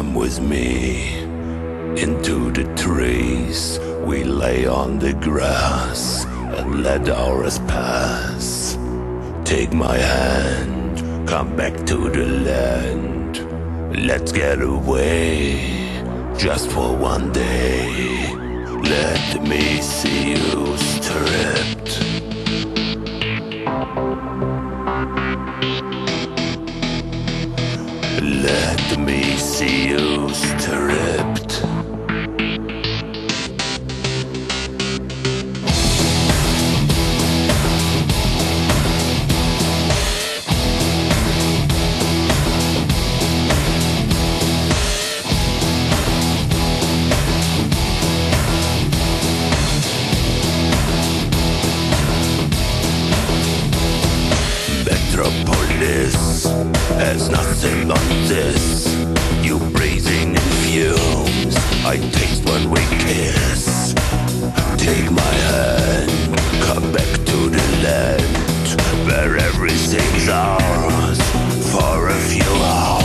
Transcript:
Come with me into the trees. We lay on the grass and let hours pass. Take my hand, come back to the land. Let's get away just for one day. Let me see Let me see you stripped. madness has nothing but this. You breathing in fumes, I taste when we kiss. Take my hand, come back to the land where everything's ours for a few hours.